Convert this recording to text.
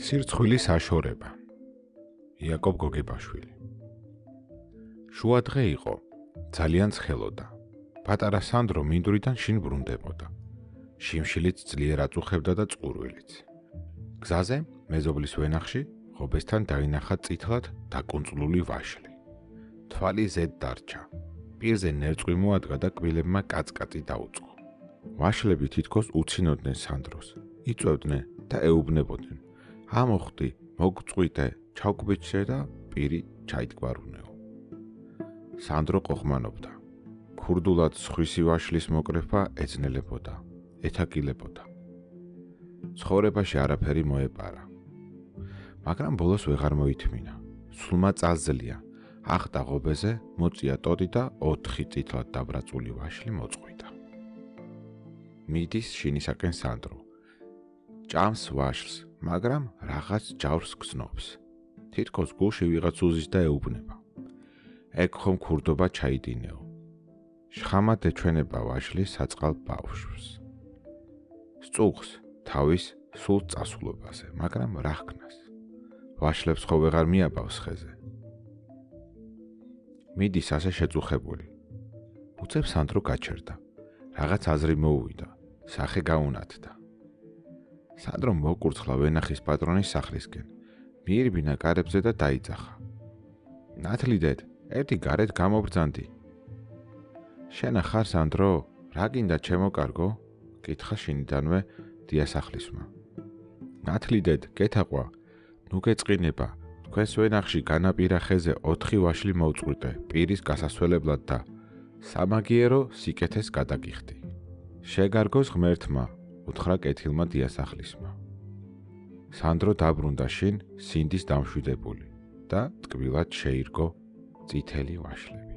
სირცხვილის აშორება იაკობ გოგებაშვილი. შუადღე იყო ძალიან ცხელოდა. პატარა სანდრო მინდვრიდან შინ ბრუნდებოდა. შიმშილიც ძლიერ აწუხებდა და წყურვილიც გზაზე მეზობლის ვენახში ღობესთან დაინახა წითლად დაკუნწლული ვაშლი. თვალი ზედ დარჩა. პირზე ნერწყვი მოადგა და კბილებმა კაცკაცი დაუწყო. ვაშლები თითქოს უცინოდნენ სანდროს. იწევდნენ და ეუბნებოდნენ ამოხდი მოგწყვიტე ჩავკბიჩე და პირი ჩაიტკვარუნეო სანდრო ყოხმანობდა. ქურდულად სხვისი ვაშლის მოკრეფა ეძნელებოდა ეთაკილებოდა. ცხოვრებაში არაფერი მოეპარა. მაგრამ ბოლოს ვეღარ მოითმინა. სულმა წაზლია ახტა ღობეზე მოწია ტოტი და 4 წითლად დაბრაწული ვაშლი მოწყვიტა. მიდის შინისაკენ სანდრო. ჭამს ვაშლს მაგრამ რაღაც ჯავს გზნობს. თითქოს გულში ვიღაც უზის და ეუბნება. ეგ ხომ ქურდობა ჩაიდინეო. შხამად ეჩვენება ვაშლი საწყალ ბავშვს. სწუხს თავის სულ წასულობაზე, მაგრამ რა ხნას? ვაშლებს ხო ვეღარ მიაბავს ხეზე. მიდის ასე შეწუხებული. უცებ სანდრო გაჩერდა. რაღაც აზრი მოუვიდა. სახე გაუნათდა. სანდრო მოკურცხლა ვენახის პატრონის სახლისკენ. მიირბინა კარებზე და დაიძახა. ნათლიდეთ, ერთი გარეთ გამობრძანდი. შენა ხარ სანდრო? რა გინდა ჩემო კარგო? კითხა შინიდანვე დიასახლისმა. ნათლიდეთ, გეთაყვა. ნუ გეწყინება. თქვენს ვენახში განაპირა ხეზე 4 ვაშლი მოუწყვიტე პირის გასასვლელებლად და სამაგიერო სიკეთეს გადაგიხდი. შეგარგოს ღმერთმა, უთხრა კეთილმა დიასახლისმა. სანდრო დაბრუნდა შინ სინდის დამშვიდებული და ტკბილად შეირგო წითელი ვაშლები.